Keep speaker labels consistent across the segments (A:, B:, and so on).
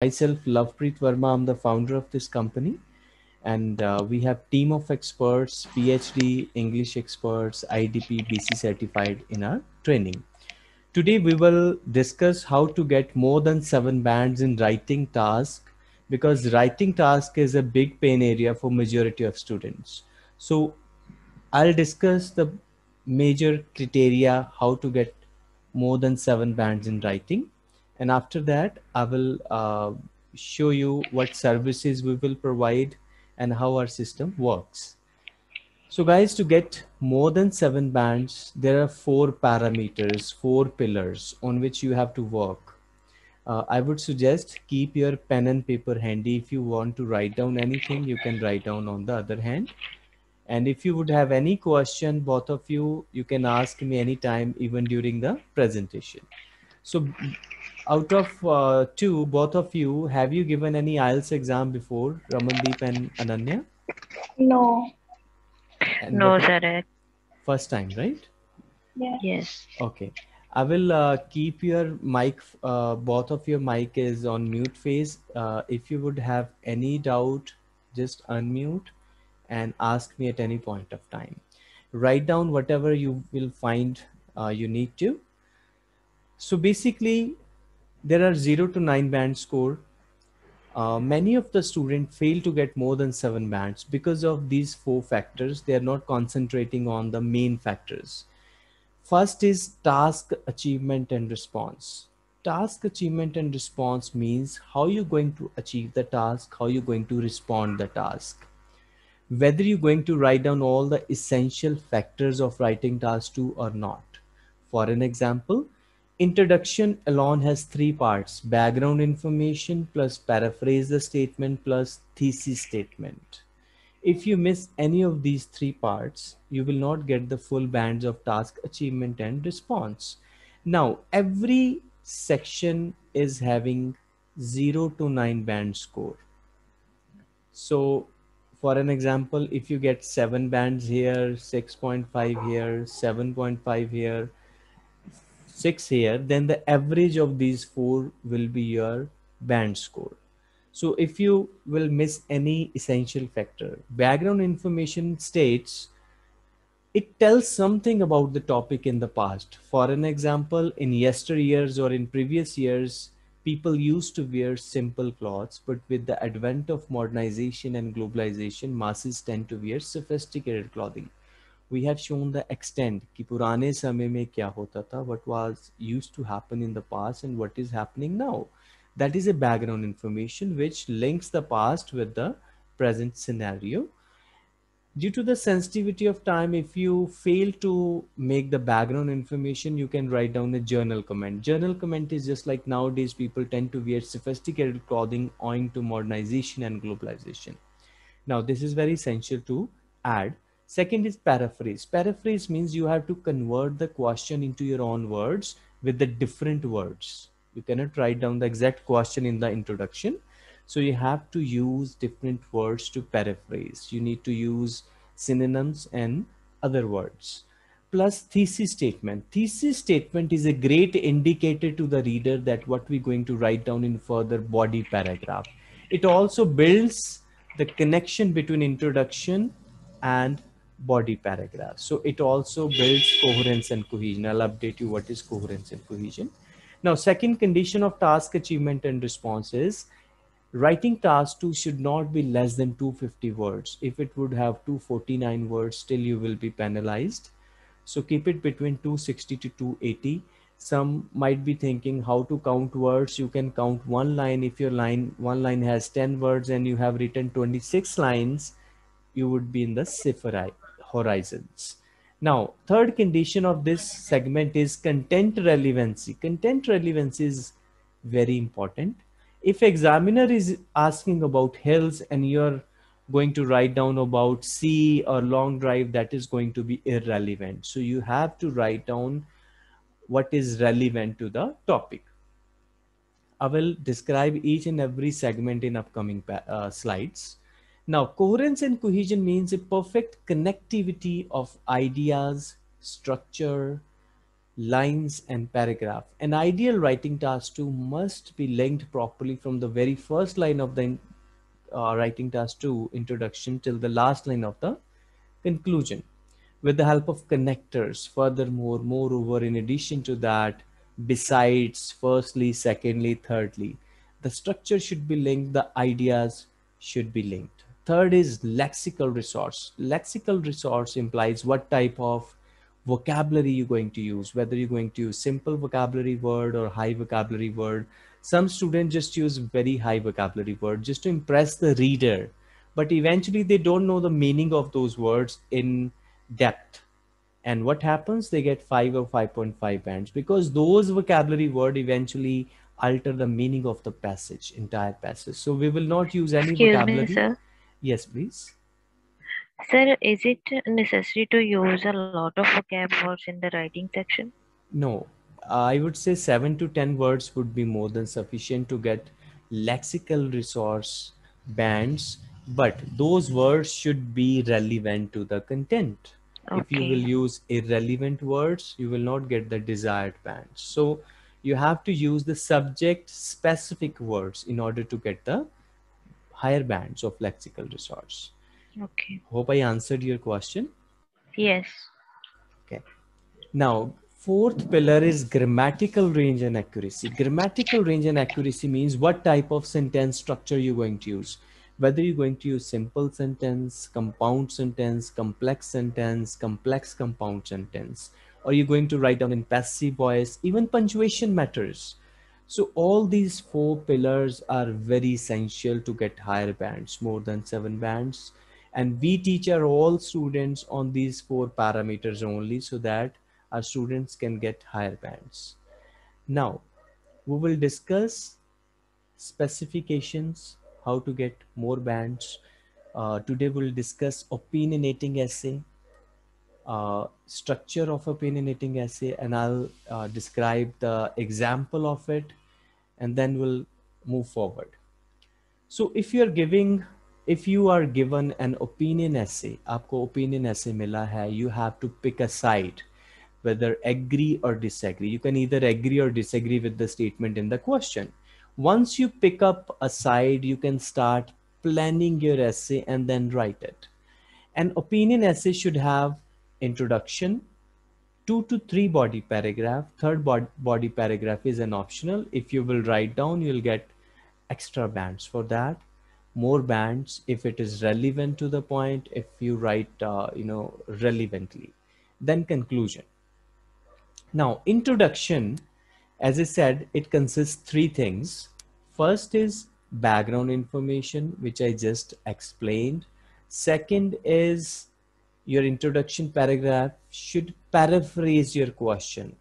A: myself, Lovepreet Verma. I'm the founder of this company. And uh, we have team of experts, PhD, English experts, IDP, BC certified in our training. Today, we will discuss how to get more than seven bands in writing task because writing task is a big pain area for majority of students. So I'll discuss the major criteria, how to get more than seven bands in writing and after that, I will uh, show you what services we will provide and how our system works. So guys, to get more than seven bands, there are four parameters, four pillars on which you have to work. Uh, I would suggest keep your pen and paper handy. If you want to write down anything, you can write down on the other hand. And if you would have any question, both of you, you can ask me anytime, even during the presentation. So out of uh, two, both of you, have you given any IELTS exam before, Ramandeep and Ananya?
B: No.
A: And
C: No, sir.
A: First time, right?
B: Yes.
C: Yes.
A: Okay. I will uh, keep your mic, uh, both of your mic is on mute phase. Uh, if you would have any doubt, just unmute and ask me at any point of time. Write down whatever you will find uh, you need to. So basically, there are zero to nine band score. Uh, many of the students fail to get more than seven bands because of these four factors. They are not concentrating on the main factors. First is task achievement and response. Task achievement and response means how you're going to achieve the task, how you're going to respond the task. Whether you're going to write down all the essential factors of writing task two or not. For an example, introduction alone has three parts, background information plus paraphrase the statement plus thesis statement. If you miss any of these three parts, you will not get the full bands of task achievement and response. Now, every section is having 0 to 9 band score. So, for an example, if you get 7 bands here, 6.5 here, 7.5 here, 6 here, then the average of these four will be your band score. So if you will miss any essential factor, background information states it tells something about the topic in the past. For an example, in yesteryears or in previous years, people used to wear simple clothes, but with the advent of modernization and globalization, masses tend to wear sophisticated clothing We have shown the extent कि पुराने समय में क्या होता था, what was used to happen in the past and what is happening now. That is a background information which links the past with the present scenario due to the sensitivity of time if you fail to make the background information you can write down a journal comment journal comment is just like nowadays people tend to wear sophisticated clothing owing to modernization and globalization now this is very essential to add second is paraphrase paraphrase means you have to convert the question into your own words with the different words you cannot write down the exact question in the introduction so you have to use different words to paraphrase. You need to use synonyms and other words. Plus thesis statement. Thesis statement is a great indicator to the reader that what we're going to write down in further body paragraph. It also builds the connection between introduction and body paragraph. So it also builds coherence and cohesion. I'll update you what is coherence and cohesion. Now, second condition of task achievement and response is writing task 2 should not be less than 250 words if it would have 249 words still you will be penalized so keep it between 260 to 280 some might be thinking how to count words you can count one line if your line one line has 10 words and you have written 26 lines you would be in the cipher horizons. Now third condition of this segment is content relevancy. Content relevancy is very important. If examiner is asking about hills and you're going to write down about sea or long drive that is going to be irrelevant. So you have to write down what is relevant to the topic. I will describe each and every segment in upcoming uh, slides now coherence and cohesion means a perfect connectivity of ideas structure lines and paragraph. An ideal writing task 2 must be linked properly from the very first line of the uh, writing task 2 introduction till the last line of the conclusion with the help of connectors. Furthermore, moreover, in addition to that, besides firstly, secondly, thirdly, the structure should be linked, the ideas should be linked. Third is lexical resource. Lexical resource implies what type of vocabulary you're going to use, whether you're going to use simple vocabulary word or high vocabulary word. Some students just use very high vocabulary word just to impress the reader, but eventually they don't know the meaning of those words in depth. And what happens? They get 5 or 5.5 bands because those vocabulary word eventually alter the meaning of the passage, entire passage. So we will not use any
C: Excuse
A: vocabulary.
C: me.
A: Yes, please.
C: Sir, is it necessary to use a lot of vocab words in the writing section?
A: No, I would say seven to 10 words would be more than sufficient to get lexical resource bands, but those words should be relevant to the content. Okay. If you will use irrelevant words, you will not get the desired bands. So you have to use the subject specific words in order to get the higher bands of lexical resource.
C: Okay.
A: Hope I answered your question.
C: Yes. Okay.
A: Now, fourth pillar is grammatical range and accuracy. Grammatical range and accuracy means what type of sentence structure you're going to use. Whether you're going to use simple sentence, compound sentence, complex sentence, complex compound sentence, or you're going to write down in passive voice, even punctuation matters. So all these four pillars are very essential to get higher bands, more than seven bands. And we teach our all students on these four parameters only so that our students can get higher bands. Now, we will discuss specifications, how to get more bands. Uh, today we'll discuss opinionating essay, uh, structure of opinionating essay, and I'll uh, describe the example of it, and then we'll move forward. So if you're giving, if you are given an opinion essay, आपको opinion essay मिला है, you have to pick a side, whether agree or disagree. You can either agree or disagree with the statement in the question. Once you pick up a side, you can start planning your essay and then write it. An opinion essay should have introduction, two to three body paragraph. Third body paragraph is an optional. If you will write down, you'll get extra bands for that. More bands if it is relevant to the point. If you write, uh, you know, relevantly, then conclusion. Now, introduction, as I said, it consists three things. First is background information, which I just explained. Second is your introduction paragraph should paraphrase your question.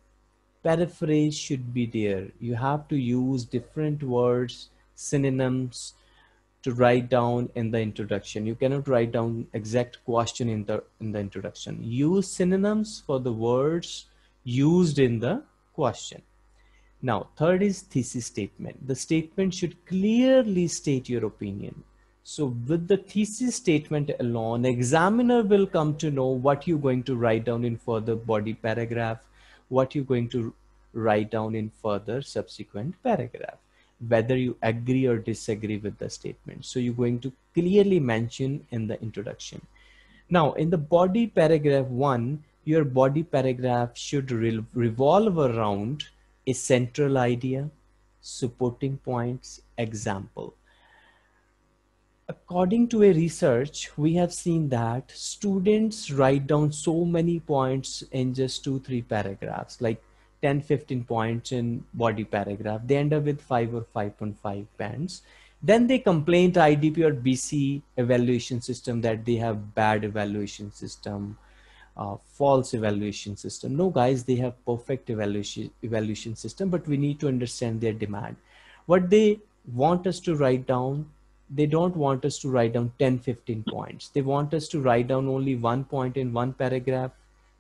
A: Paraphrase should be there. You have to use different words, synonyms to write down in the introduction. You cannot write down exact question in the in the introduction. Use synonyms for the words used in the question. Now, third is thesis statement. The statement should clearly state your opinion. So with the thesis statement alone, examiner will come to know what you're going to write down in further body paragraph, what you're going to write down in further subsequent paragraph, whether you agree or disagree with the statement. So you're going to clearly mention in the introduction. Now, in the body paragraph one, your body paragraph should re- revolve around a central idea, supporting points, example. According to a research, we have seen that students write down so many points in just two, three paragraphs, like 10, 15 points in body paragraph. They end up with five or 5.5 bands. Then they complain to IDP or BC evaluation system that they have bad evaluation system, uh, false evaluation system. No, guys, they have perfect evaluation evaluation system, but we need to understand their demand. What they want us to write down, they don't want us to write down 10, 15 points. They want us to write down only one point in one paragraph,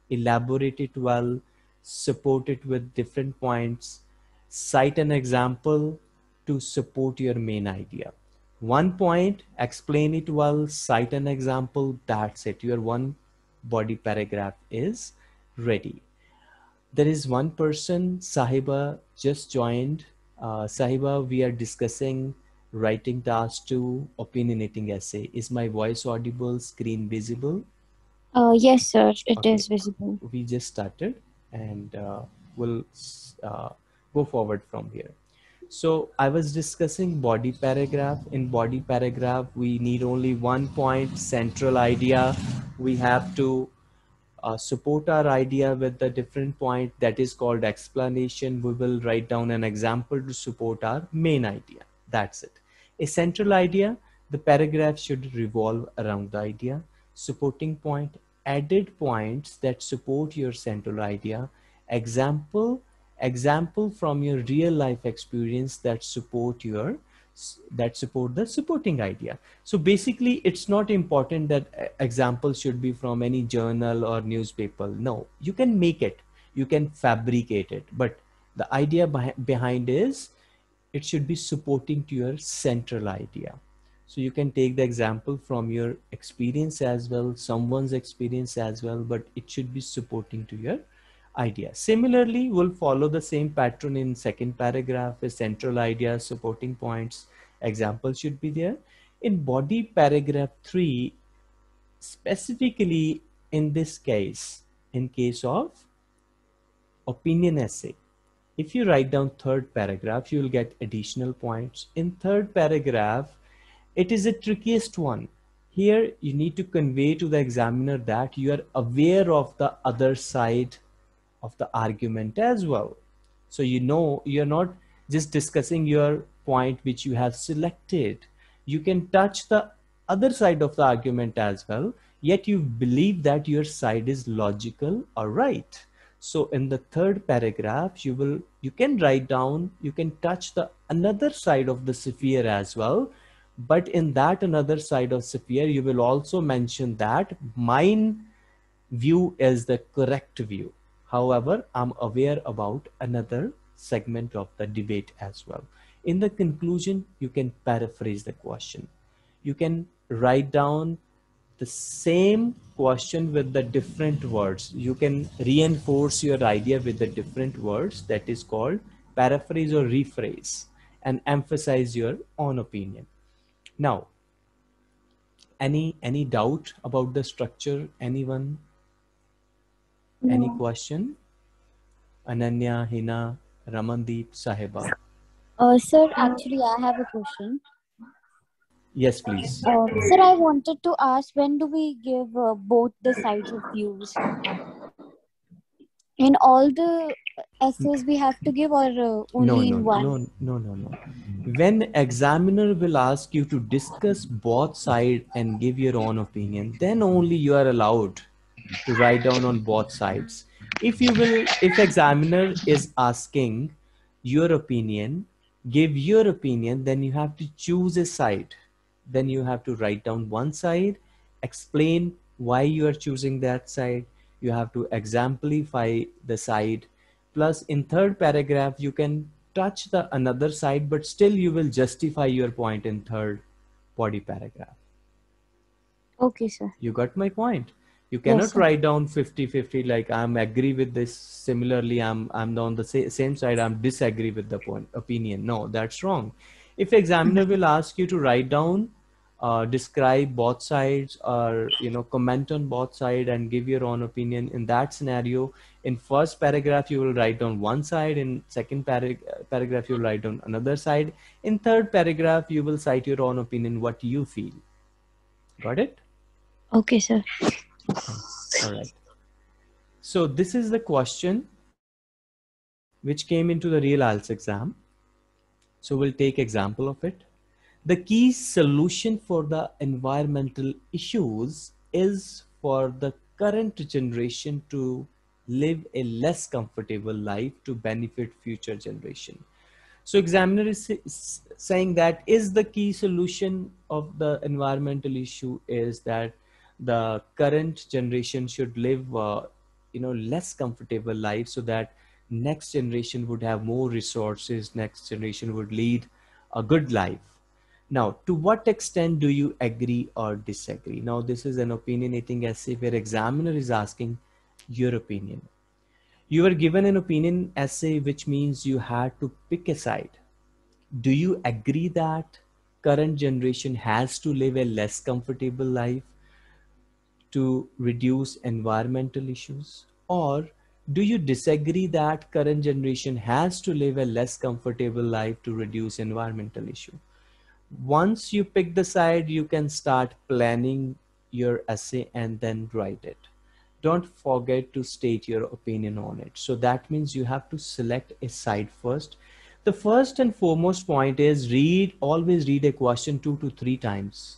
A: elaborate it well, support it with different points, cite an example to support your main idea. One point, explain it well, cite an example, that's it. Your one body paragraph is ready. there is one person, Sahiba, just joined. Uh, Sahiba, we are discussing writing task two, opinionating essay. Is my voice audible, screen visible?
D: Uh, yes, sir, it is
A: Okay.
D: visible.
A: We just started and uh, we'll uh, go forward from here. So I was discussing body paragraph. In body paragraph, we need only one point, central idea. We have to uh, support our idea with the different point that is called explanation. We will write down an example to support our main idea. That's it. A central idea, the paragraph should revolve around the idea. Supporting point, added points that support your central idea. Example, example from your real life experience that support your that support the supporting idea so basically it's not important that uh, examples should be from any journal or newspaper no you can make it you can fabricate it but the idea behi- behind is it should be supporting to your central idea. So you can take the example from your experience as well someone's experience as well but it should be supporting to your idea. Similarly we'll follow the same pattern in second paragraph a central idea supporting points. Example should be there. In body paragraph 3 specifically in this case in case of opinion essay if you write down third paragraph you will get additional points. In third paragraph it is the trickiest one. Here you need to convey to the examiner that you are aware of the other side of the argument as well. So you know you're not just discussing your point which you have selected. You can touch the other side of the argument as well yet you believe that your side is logical or right so in the third paragraph you will you can write down you can touch the another side of the sphere as well. But in that another side of sphere you will also mention that mine view is the correct view. However i'm aware about another segment of the debate as well. In the conclusion you can paraphrase the question. You can write down the same question with the different words. You can reinforce your idea with the different words that is called paraphrase or rephrase and emphasize your own opinion. Now any any doubt about the structure? Anyone? Any question? Ananya hina ramandeep sahiba
D: Uh, sir, actually, I have a question.
A: Yes please
D: Uh, sir, I wanted to ask when do we give uh, both the sides of views? In all the essays we have to give, or uh, only
A: no,
D: in one?
A: no, no, no, no. When examiner will ask you to discuss both sides and give your own opinion, then only you are allowed to write down on both sides. If you will, if examiner is asking your opinion, give your opinion, then you have to choose a side. Then you have to write down one side, explain why you are choosing that side. You have to exemplify the side. Plus in third paragraph you can touch the another side but still you will justify your point in third body paragraph.
D: Okay, sir.
A: you got my point. You cannot
D: sir.
A: write down 50 50 like i'm agree with this. Similarly i'm i'm on the sa- same side i'm disagree with the point opinion. No that's wrong. If examiner mm-hmm. will ask you to write down uh, describe both sides or you know comment on both side and give your own opinion in that scenario in first paragraph you will write down one side in second parag- paragraph you will write down another side in third paragraph you will cite your own opinion what you feel got it
D: Okay, sir.
A: all right. So this is the question which came into the real IELTS exam. So we'll take example of it. The key solution for the environmental issues is for the current generation to live a less comfortable life to benefit future generation. So examiner is saying that is the key solution of the environmental issue is that the current generation should live, uh, you know, less comfortable life so that next generation would have more resources. Next generation would lead a good life. Now, to what extent do you agree or disagree? Now, this is an opinionating essay where examiner is asking your opinion. You were given an opinion essay which means you had to pick a side. Do you agree that current generation has to live a less comfortable life to reduce environmental issues? Or do you disagree that current generation has to live a less comfortable life to reduce environmental issue once you pick the side you can start planning your essay and then write it. Don't forget to state your opinion on it. So that means you have to select a side first. The first and foremost point is read always read a question two to three times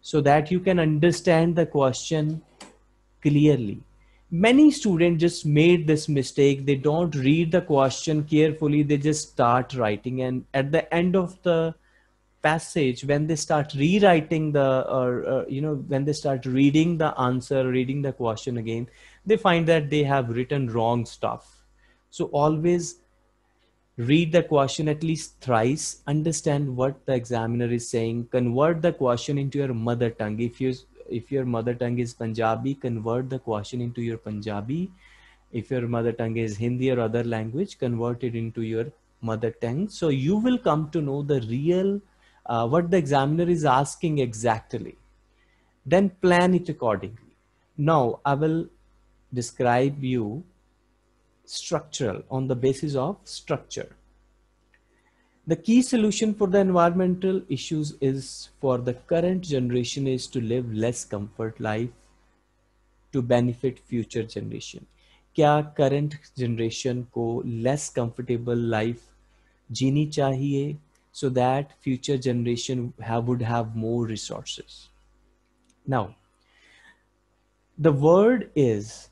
A: so that you can understand the question clearly. Many students just made this mistake. They don't read the question carefully. They just start writing. And at the end of the passage when they start rewriting the or uh, you know when they start reading the answer reading the question again they find that they have written wrong stuff. So always read the question at least thrice understand what the examiner is saying convert the question into your mother tongue. If you if your mother tongue is punjabi convert the question into your punjabi. If your mother tongue is hindi or other language convert it into your mother tongue. So you will come to know the real uh, what the examiner is asking exactly then plan it accordingly now i will describe you structural on the basis of structure the key solution for the environmental issues is for the current generation is to live less comfort life to benefit future generation क्या current generation को less comfortable life जीनी चाहिए so that future generation have, would have more resources. Now, the word is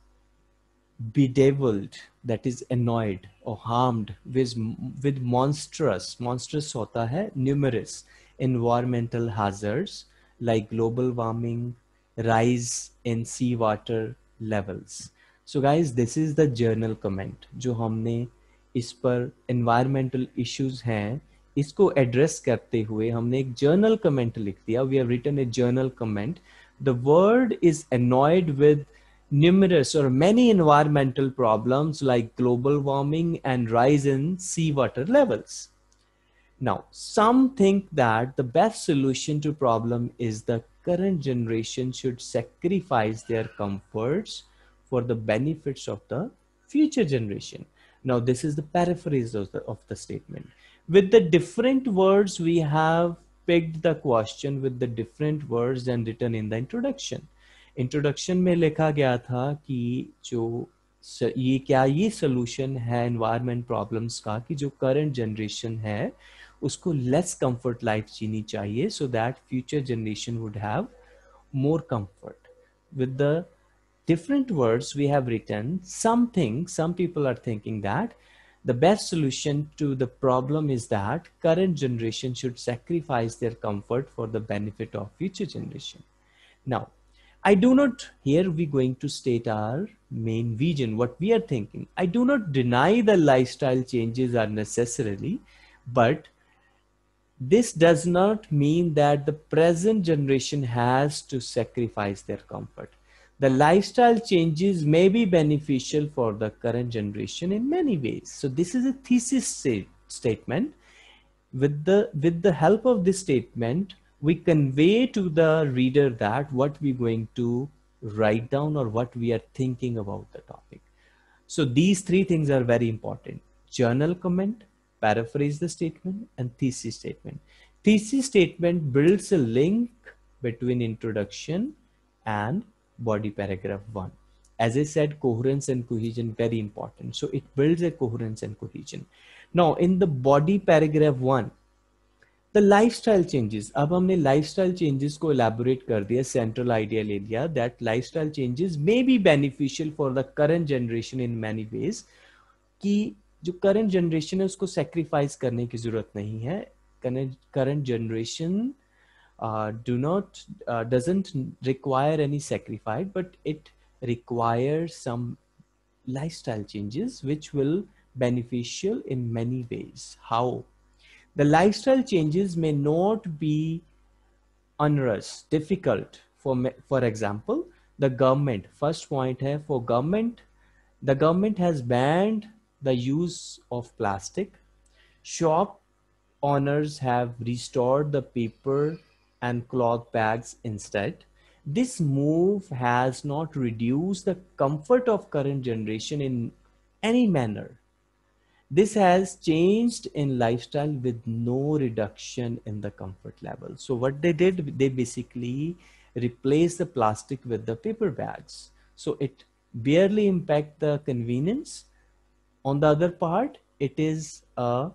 A: bedeviled, that is annoyed or harmed with, with monstrous, monstrous hota hai, numerous environmental hazards like global warming, rise in seawater levels. So guys, this is the journal comment जो हमने इस पर environmental issues हैं इसको address करते हुए हमने एक जर्नल कमेंट लिख दिया we have written a journal comment the word is annoyed with numerous or many environmental problems like global warming and rise in seawater levels. Now, some think that the best solution to problem is the current generation should sacrifice their comforts for the benefits of the future generation. Now, this is the paraphrase of the, of the statement with the different words we have picked the question with the different words and written in the introduction introduction में लिखा गया था कि जो ये क्या ये solution है environment problems का कि जो current generation है उसको less comfort life जीनी चाहिए so that future generation would have more comfort with the different words we have written something some people are thinking that the best solution to the problem is that current generation should sacrifice their comfort for the benefit of future generation. Now, I do not, here we going to state our main vision, what we are thinking. I do not deny the lifestyle changes are necessarily, but this does not mean that the present generation has to sacrifice their comfort the lifestyle changes may be beneficial for the current generation in many ways. So this is a thesis statement. With the, with the help of this statement, we convey to the reader that what we're going to write down or what we are thinking about the topic. So these three things are very important. Journal comment, paraphrase the statement and thesis statement. Thesis statement builds a link between introduction and body paragraph 1 as i said coherence and cohesion very important so it builds a coherence and cohesion now in the body paragraph 1 the lifestyle changes अब हमने lifestyle changes को elaborate कर दिया central idea ले लिया that lifestyle changes may be beneficial for the current generation in many ways कि जो current generation है उसको sacrifice करने की ज़रूरत नहीं है current generation uh, do not uh, doesn't require any sacrifice but it requires some lifestyle changes which will beneficial in many ways. How? The lifestyle changes may not be onerous difficult. For for example the government first point here for government the government has banned the use of plastic. Shop owners have restored the paper and cloth bags instead. This move has not reduced the comfort of current generation in any manner. This has changed in lifestyle with no reduction in the comfort level. So what they did, they basically replaced the plastic with the paper bags. So it barely impact the convenience. On the other part, it is a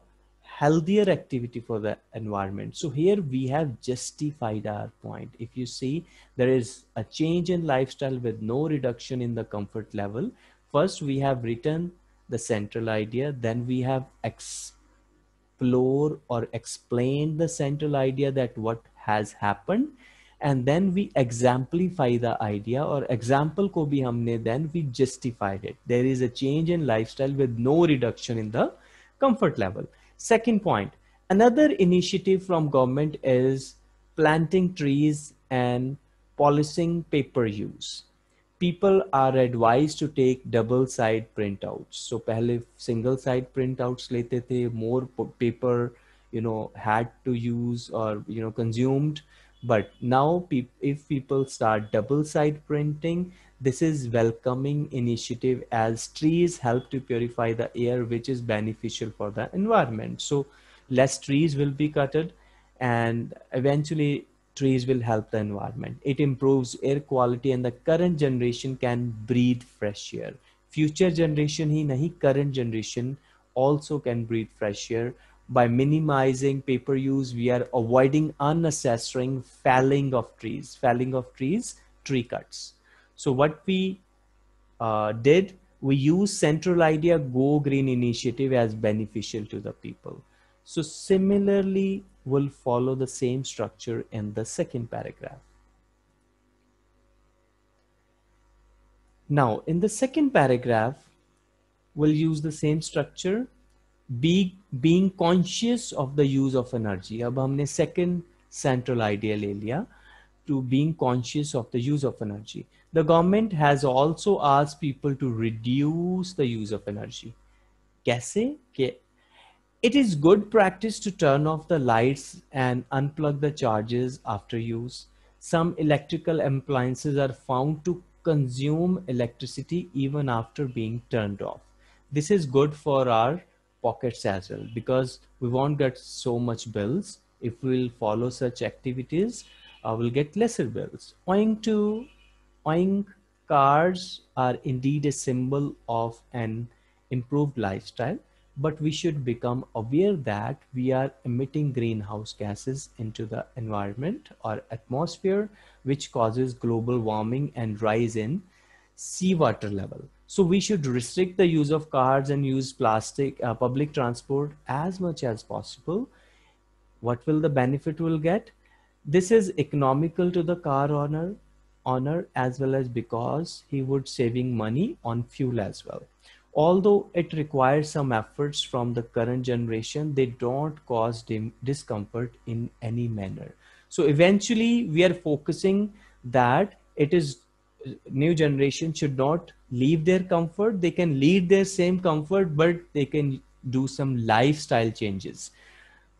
A: healthier activity for the environment. So here we have justified our point. If you see there is a change in lifestyle with no reduction in the comfort level, first we have written the central idea, then we have explore or explain the central idea that what has happened. And then we exemplify the idea or example ko bhi humne then we justified it. There is a change in lifestyle with no reduction in the comfort level second point another initiative from government is planting trees and policing paper use. People are advised to take double side printouts. So pehle single side printouts lete the more paper you know had to use or you know consumed. But now if people start double side printing this is welcoming initiative as trees help to purify the air which is beneficial for the environment so less trees will be cutted and eventually trees will help the environment it improves air quality and the current generation can breathe fresh air future generation ही नहीं current generation also can breathe fresh air by minimizing paper use we are avoiding unnecessary felling of trees felling of trees tree cuts so what we uh, did we use central idea go green initiative as beneficial to the people so similarly we'll follow the same structure in the second paragraph now in the second paragraph we'll use the same structure be being conscious of the use of energy अब हमने second central idea ले लिया to being conscious of the use of energy the government has also asked people to reduce the use of energy. Kaise? It is good practice to turn off the lights and unplug the charges after use. Some electrical appliances are found to consume electricity even after being turned off. This is good for our pockets as well because we won't get so much bills. If we'll follow such activities, uh, we'll get lesser bills owing to owing cars are indeed a symbol of an improved lifestyle but we should become aware that we are emitting greenhouse gases into the environment or atmosphere which causes global warming and rise in seawater level so we should restrict the use of cars and use plastic uh, public transport as much as possible. What will the benefit will get? This is economical to the car owner, owner as well as because he would saving money on fuel as well. Although it requires some efforts from the current generation, they don't cause discomfort in any manner. So eventually we are focusing that it is new generation should not leave their comfort they can lead their same comfort but they can do some lifestyle changes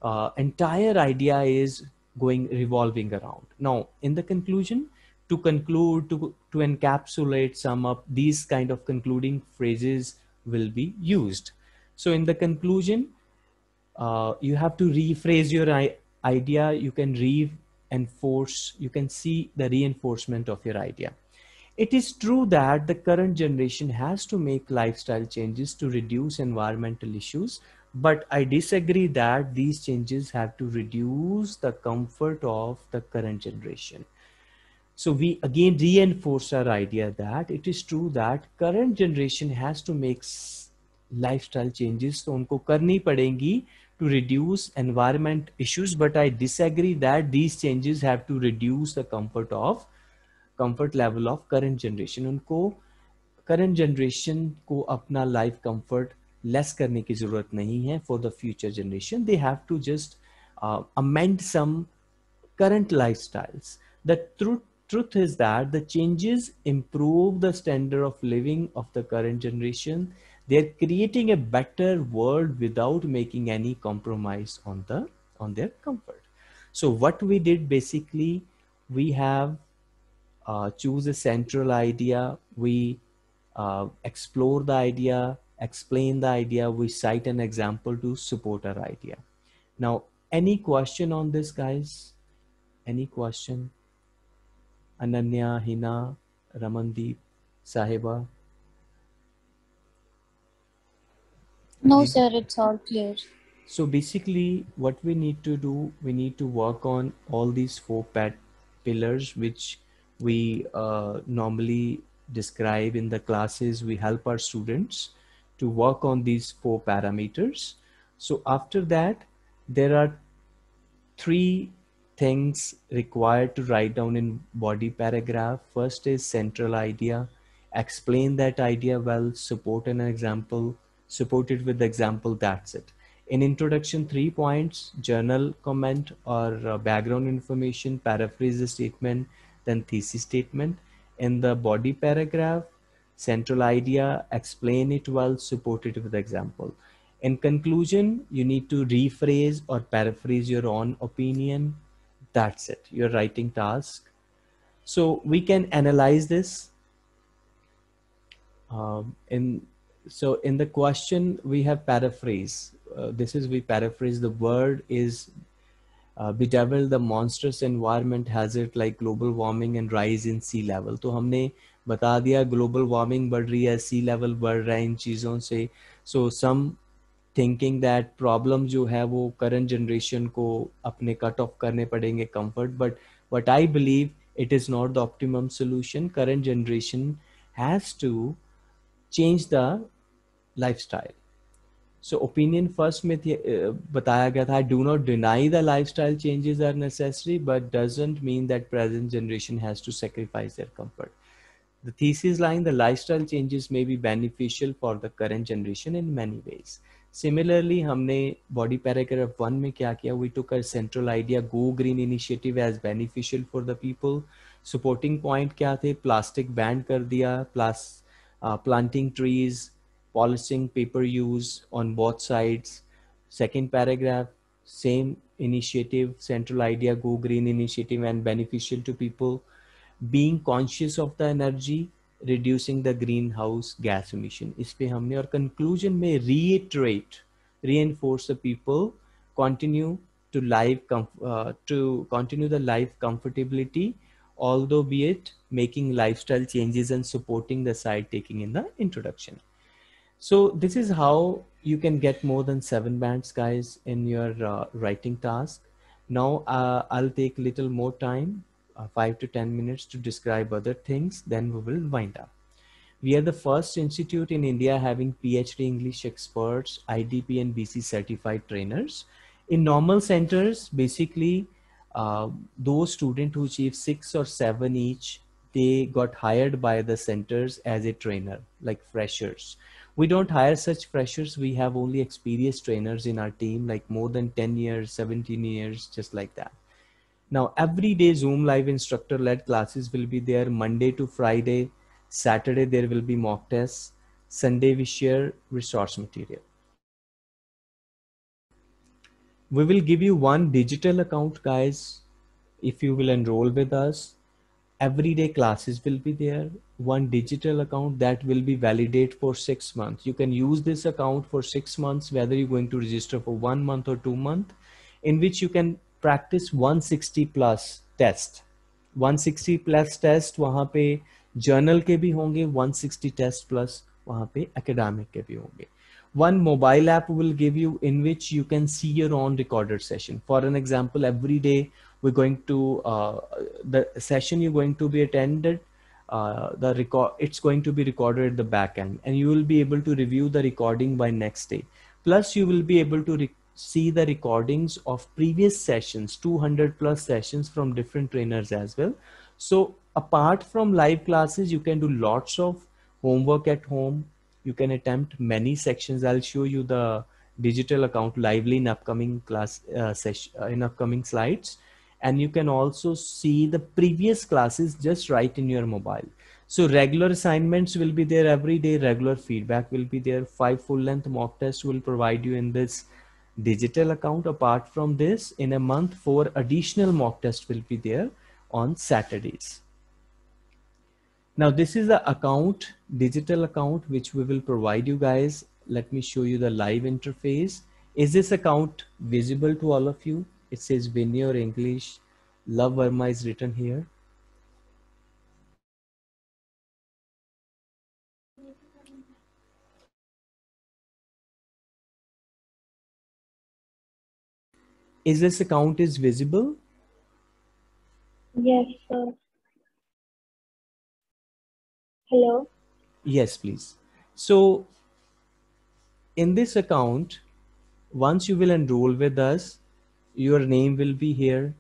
A: uh, entire idea is going revolving around now in the conclusion to conclude to to encapsulate sum up these kind of concluding phrases will be used. So in the conclusion uh, you have to rephrase your idea. You can reinforce you can see the reinforcement of your idea. It is true that the current generation has to make lifestyle changes to reduce environmental issues, but I disagree that these changes have to reduce the comfort of the current generation. So we again reinforce our idea that it is true that current generation has to make lifestyle changes So unko karni padegi to reduce environment issues but I disagree that these changes have to reduce the comfort of comfort level of current generation उनको current generation को अपना life comfort less करने की जरूरत नहीं है for the future generation they have to just amend some current lifestyles the truth truth is that the changes improve the standard of living of the current generation. They're creating a better world without making any compromise on the on their comfort. So what we did basically we have uh, choose a central idea. We uh, explore the idea explain the idea. We cite an example to support our idea. Now any question on this guys? Any question ananya hina ramandeep sahiba
D: No, sir, it's all clear.
A: So basically, what we need to do, we need to work on all these four pat pillars, which we uh, normally describe in the classes. We help our students to work on these four parameters. So after that, there are three things required to write down in body paragraph. First is central idea. Explain that idea well, support an example, support it with the example, that's it. In introduction, three points, journal comment or uh, background information, paraphrase the statement, then thesis statement. In the body paragraph, central idea, explain it well, support it with example. In conclusion, you need to rephrase or paraphrase your own opinion. That's it, your writing task. So we can analyze this. Um, in so in the question we have paraphrase. Uh, this is we paraphrase. The word is uh, bedevil the monstrous environment hazard like global warming and rise in sea level. तो हमने बता दिया global warming बढ़ रही है sea level बढ़ रहा है इन चीज़ों से so some thinking that problem जो है वो current generation को अपने cut off करने पड़ेंगे comfort but what I believe it is not the optimum solution current generation has to change the lifestyle so opinion first में थी, uh, बताया गया था do not deny the lifestyle changes are necessary but doesn't mean that present generation has to sacrifice their comfort the thesis line the lifestyle changes may be beneficial for the current generation in many ways Similarly हमने body paragraph one में क्या किया? We to कर central idea go green initiative as beneficial for the people supporting point क्या थे? Plastic banned कर दिया plus planting trees policing paper use on both sides second paragraph same initiative central idea go green initiative and beneficial to people being conscious of the energy reducing the greenhouse gas emission इस पे हमने और conclusion में reiterate reinforce the people continue to live comf- uh, to continue the life comfortability although be it making lifestyle changes and supporting the side taking in the introduction so this is how you can get more than seven bands guys in your uh, writing task now uh, i'll take little more time uh, five to ten minutes to describe other things then we will wind up. We are the first institute in india having phd english experts idp and bc certified trainers. In normal centers basically uh, those students who achieve six or seven each they got hired by the centers as a trainer like freshers. We don't hire such freshers. We have only experienced trainers in our team like more than 10 years 17 years just like that now every day zoom live instructor led classes will be there monday to friday. Saturday there will be mock tests. Sunday we share resource material. We will give you one digital account guys if you will enroll with us. Everyday classes will be there. One digital account that will be validate for six months. You can use this account for six months whether you're going to register for one month or two month in which you can practice 160 plus test 160 plus test वहाँ पे journal के भी होंगे 160 test plus वहाँ पे academic के भी होंगे one mobile app will give you in which you can see your own recorded session for an example every day we're going to uh, the session you're going to be attended uh, the record it's going to be recorded at the back end and you will be able to review the recording by next day plus you will be able to re- see the recordings of previous sessions 200 plus sessions from different trainers as well so apart from live classes you can do lots of homework at home you can attempt many sections i'll show you the digital account lively in upcoming class uh, session uh, in upcoming slides and you can also see the previous classes just right in your mobile. So regular assignments will be there every day. Regular feedback will be there. Five full length mock tests will provide you in this digital account. Apart from this, in a month, four additional mock tests will be there on Saturdays. Now this is the account, digital account, which we will provide you guys. Let me show you the live interface. Is this account visible to all of you? It says Win Your English. Love Verma is written here. Is this account is visible?
B: Yes, sir. Hello.
A: Yes, please. So in this account, once you will enroll with us, your name will be here.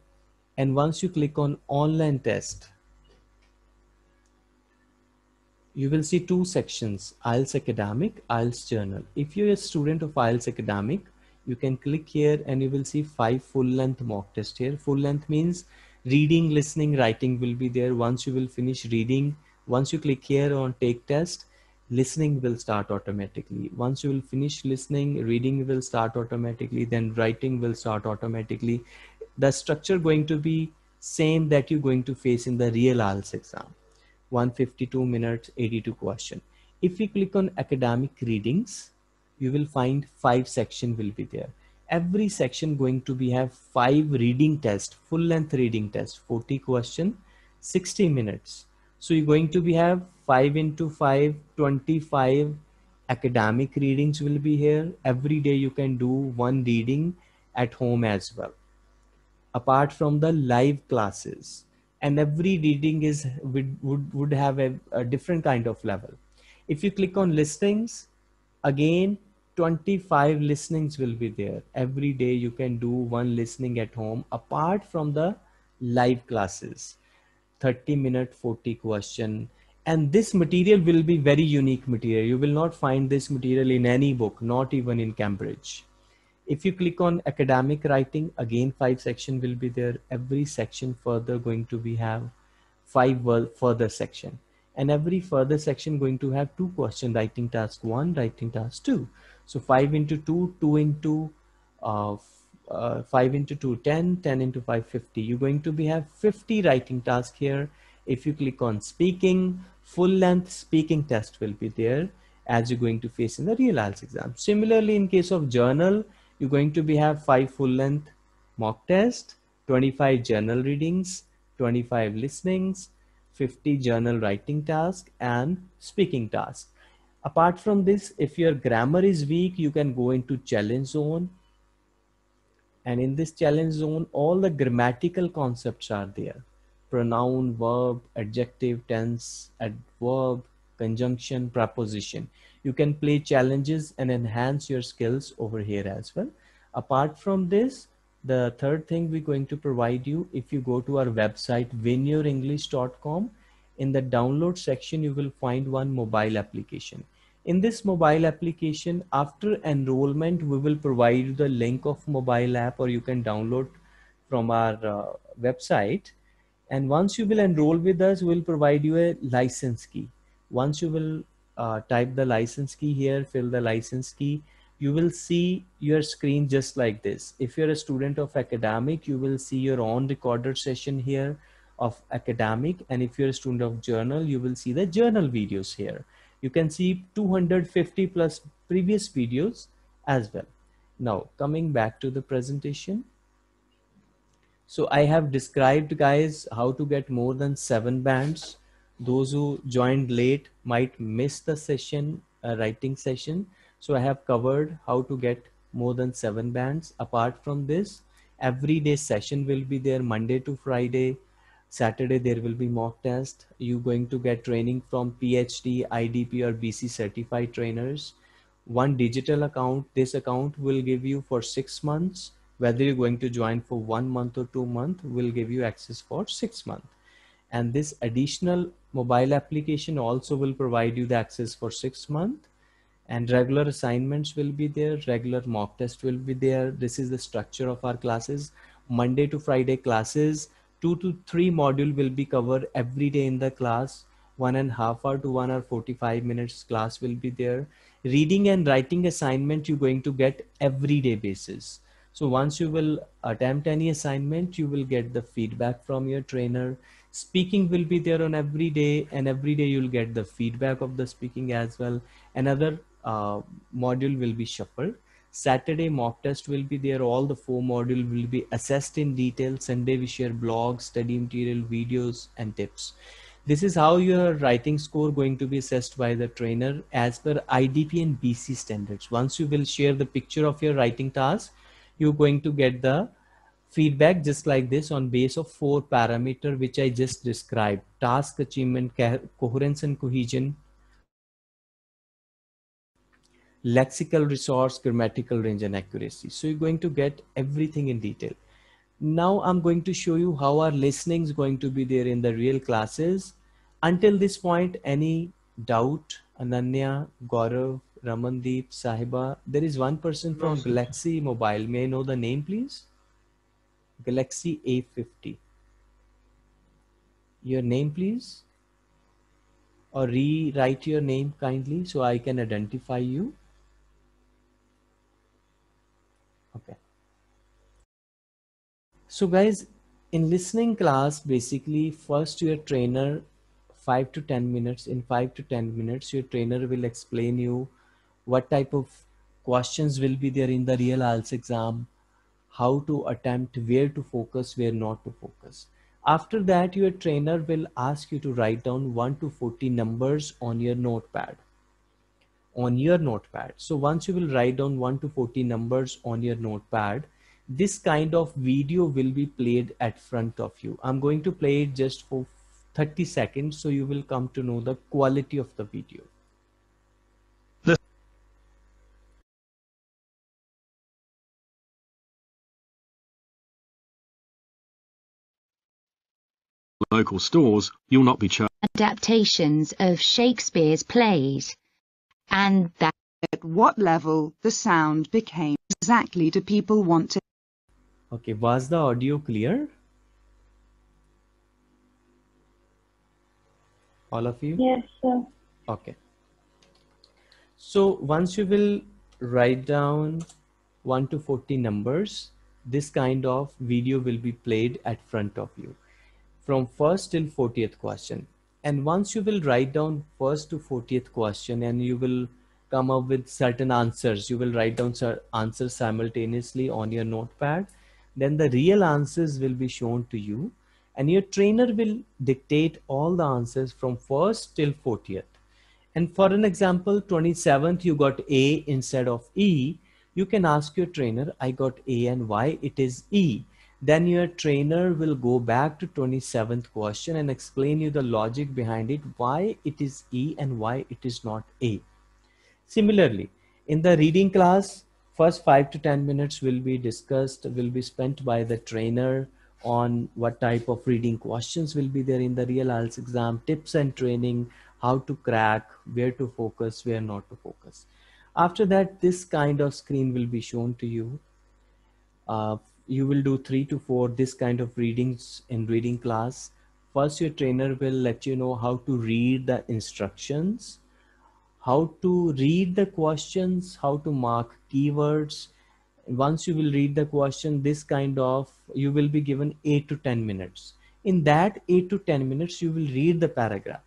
A: And once you click on online test, you will see two sections, IELTS Academic, IELTS General. If you're a student of IELTS Academic, you can click here and you will see five full length mock test here. Full length means reading, listening, writing will be there. Once you will finish reading, once you click here on take test, listening will start automatically. Once you will finish listening, reading will start automatically, then writing will start automatically. The structure going to be same that you're going to face in the real IELTS exam. 152 minutes, 82 question. If we click on academic readings, you will find five section will be there. Every section going to be have five reading test, full length reading test, 40 question, 60 minutes. So you're going to be have 5 into 5, 25 academic readings will be here. Every day you can do one reading at home as well. Apart from the live classes and every reading is would, would, would have a, a different kind of level. If you click on listings, again 25 listenings will be there. Every day you can do one listening at home apart from the live classes. 30 minute 40 question. And this material will be very unique material. You will not find this material in any book not even in cambridge. If you click on academic writing again five section will be there. Every section further going to be have five further section. And every further section going to have two question writing task one writing task two so 5 into 2, 2 into uh, uh, 5 into 2, 10, 10 into 5, 50. You're going to be have 50 writing task here. If you click on speaking, full length speaking test will be there as you're going to face in the real IELTS exam. Similarly, in case of general, you're going to be have five full length mock test, 25 general readings, 25 listenings, 50 general writing task and speaking task. Apart from this, if your grammar is weak, you can go into challenge zone. And in this challenge zone, all the grammatical concepts are there. Pronoun, verb, adjective, tense, adverb, conjunction, preposition. You can play challenges and enhance your skills over here as well. Apart from this, the third thing we're going to provide you, if you go to our website, winyourenglish.com, in the download section, you will find one mobile application. In this mobile application, after enrollment, we will provide the link of mobile app or you can download from our uh, website. And once you will enroll with us, we'll provide you a license key. Once you will uh, type the license key here, fill the license key, you will see your screen just like this. If you're a student of academic, you will see your own recorded session here of academic. And if you're a student of general, you will see the general videos here you can see 250 plus previous videos as well. Now coming back to the presentation. So I have described guys how to get more than seven bands. Those who joined late might miss the session, uh, writing session. So I have covered how to get more than seven bands. Apart from this, every day session will be there Monday to Friday, Saturday there will be mock test. You going to get training from PhD, IDP or BC certified trainers. One digital account. This account will give you for six months. Whether you're going to join for one month or two month will give you access for six months. And this additional mobile application also will provide you the access for six months and regular assignments will be there regular mock test will be there this is the structure of our classes Monday to Friday classes. Two to three module will be covered every day in the class. One and a half hour to one hour 45 minutes class will be there. Reading and writing assignment you're going to get every day basis. So once you will attempt any assignment, you will get the feedback from your trainer. Speaking will be there on every day and every day you'll get the feedback of the speaking as well. Another uh, module will be shuffled. Saturday mock test will be there. All the four module will be assessed in detail. Sunday we share blogs, study material, videos and tips. This is how your writing score going to be assessed by the trainer as per IDP and BC standards. Once you will share the picture of your writing task, you're going to get the feedback just like this on base of four parameter which I just described task achievement coherence and cohesion lexical resource grammatical range and accuracy so you're going to get everything in detail now I'm going to show you how our listening is going to be there in the real classes until this point any doubt Ananya Gaurav Ramandeep, Sahiba. There is one person from Galaxy Mobile. May I know the name, please? Galaxy A50. Your name, please? Or rewrite your name kindly so I can identify you. Okay. So guys, in listening class, basically first your trainer 5 to 10 minutes in 5 to 10 minutes your trainer will explain you what type of questions will be there in the real IELTS exam, how to attempt, where to focus, where not to focus. After that, your trainer will ask you to write down 1 to 40 numbers on your notepad. On your notepad. So once you will write down 1 to 40 numbers on your notepad, this kind of video will be played at front of you. I'm going to play it just for 30 seconds so you will come to know the quality of the video.
E: local stores, you'll not be charged.
F: Adaptations of Shakespeare's plays. And that
G: at what level the sound became exactly do people want to
A: Okay, was the audio clear? All of you?
B: Yes, sir.
A: Okay. So once you will write down 1 to 40 numbers, this kind of video will be played at front of you from first till 40th question. And once you will write down first to 40th question and you will come up with certain answers, you will write down answers simultaneously on your notepad, then the real answers will be shown to you and your trainer will dictate all the answers from first till 40th. And for an example, 27th, you got A instead of E. You can ask your trainer, I got A and why it is E then your trainer will go back to 27th question and explain you the logic behind it, why it is E and why it is not A. Similarly, in the reading class, first five to 10 minutes will be discussed, will be spent by the trainer on what type of reading questions will be there in the real IELTS exam, tips and training, how to crack, where to focus, where not to focus. After that, this kind of screen will be shown to you. Uh, you will do three to four this kind of readings in reading class. First, your trainer will let you know how to read the instructions, how to read the questions, how to mark keywords. Once you will read the question, this kind of, you will be given eight to 10 minutes. In that eight to 10 minutes, you will read the paragraph.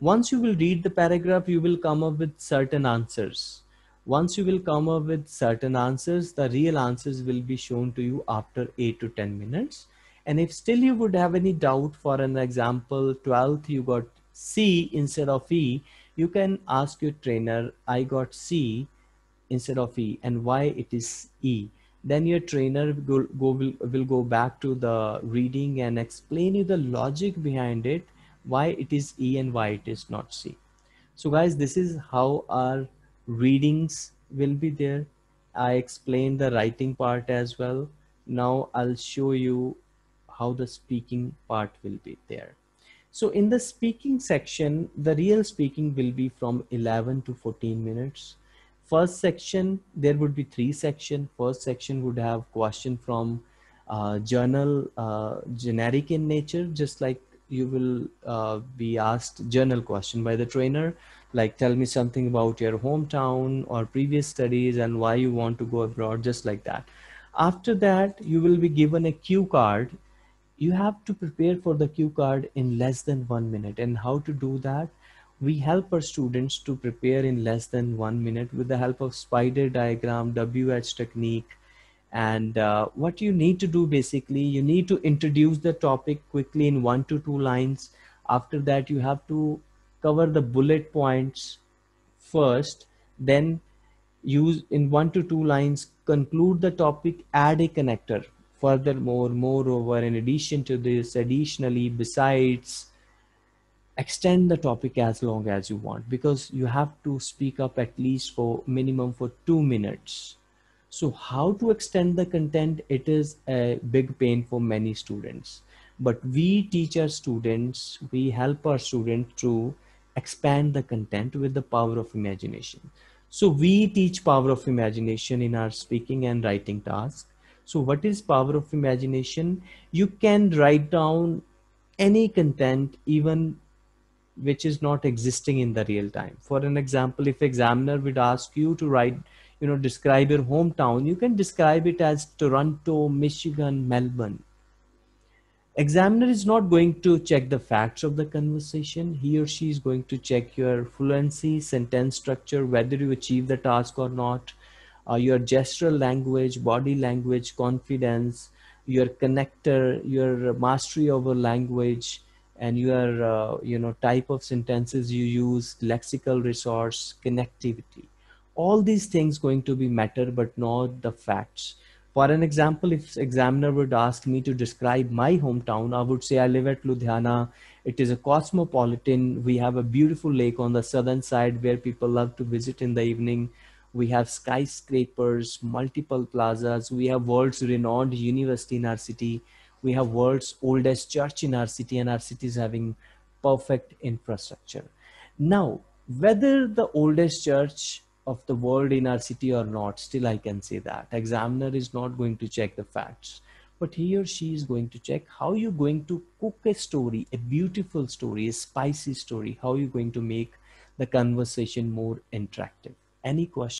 A: Once you will read the paragraph, you will come up with certain answers once you will come up with certain answers, the real answers will be shown to you after 8 to 10 minutes. And if still you would have any doubt for an example, 12th you got C instead of E, you can ask your trainer, I got C instead of E and why it is E. Then your trainer will go, will, will go back to the reading and explain you the logic behind it, why it is E and why it is not C. So guys, this is how our readings will be there. I explained the writing part as well. Now I'll show you how the speaking part will be there. So in the speaking section, the real speaking will be from 11 to 14 minutes. First section, there would be three section. First section would have question from uh, journal uh, generic in nature, just like you will uh, be asked journal question by the trainer, like tell me something about your hometown or previous studies and why you want to go abroad, just like that. After that, you will be given a cue card. You have to prepare for the cue card in less than one minute. And how to do that? We help our students to prepare in less than one minute with the help of spider diagram, WH technique, and uh, what you need to do basically, you need to introduce the topic quickly in one to two lines. After that, you have to cover the bullet points first, then use in one to two lines, conclude the topic, add a connector. Furthermore, moreover, in addition to this, additionally, besides, extend the topic as long as you want because you have to speak up at least for minimum for two minutes so how to extend the content? It is a big pain for many students. But we teach our students, we help our students to expand the content with the power of imagination. So we teach power of imagination in our speaking and writing task. So what is power of imagination? You can write down any content, even which is not existing in the real time. For an example, if examiner would ask you to write you know describe your hometown you can describe it as toronto michigan melbourne examiner is not going to check the facts of the conversation he or she is going to check your fluency sentence structure whether you achieve the task or not uh, your gestural language body language confidence your connector your mastery over language and your uh, you know type of sentences you use lexical resource connectivity. All these things going to be matter but not the facts. For an example if examiner would ask me to describe my hometown i would say i live at ludhiana. It is a cosmopolitan. We have a beautiful lake on the southern side where people love to visit in the evening we have skyscrapers multiple plazas. We have world's renowned university in our city. We have world's oldest church in our city and our city is having perfect infrastructure. Now whether the oldest church of the world in our city or not still i can say that. Examiner is not going to check the facts but he or she is going to check how you're going to cook a story a beautiful story a spicy story how you're going to make the conversation more interactive. Any question